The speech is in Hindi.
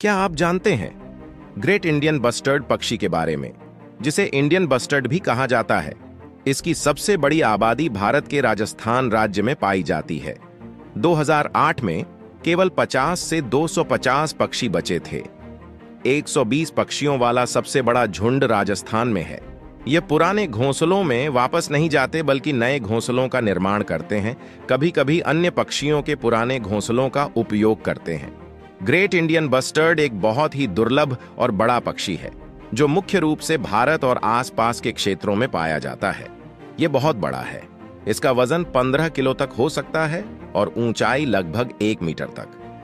क्या आप जानते हैं ग्रेट इंडियन बस्टर्ड पक्षी के बारे में, जिसे इंडियन बस्टर्ड भी कहा जाता है? इसकी सबसे बड़ी आबादी भारत के राजस्थान राज्य में पाई जाती है। 2008 में केवल 50 से 250 पक्षी बचे थे। 120 पक्षियों वाला सबसे बड़ा झुंड राजस्थान में है। ये पुराने घोंसलों में वापस नहीं जाते, बल्कि नए घोंसलों का निर्माण करते हैं। कभी कभी अन्य पक्षियों के पुराने घोंसलों का उपयोग करते हैं। ग्रेट इंडियन बस्टर्ड एक बहुत ही दुर्लभ और बड़ा पक्षी है, जो मुख्य रूप से भारत और आसपास के क्षेत्रों में पाया जाता है। ये बहुत बड़ा है। इसका वज़न 15 किलो तक हो सकता है और ऊंचाई लगभग एक मीटर तक।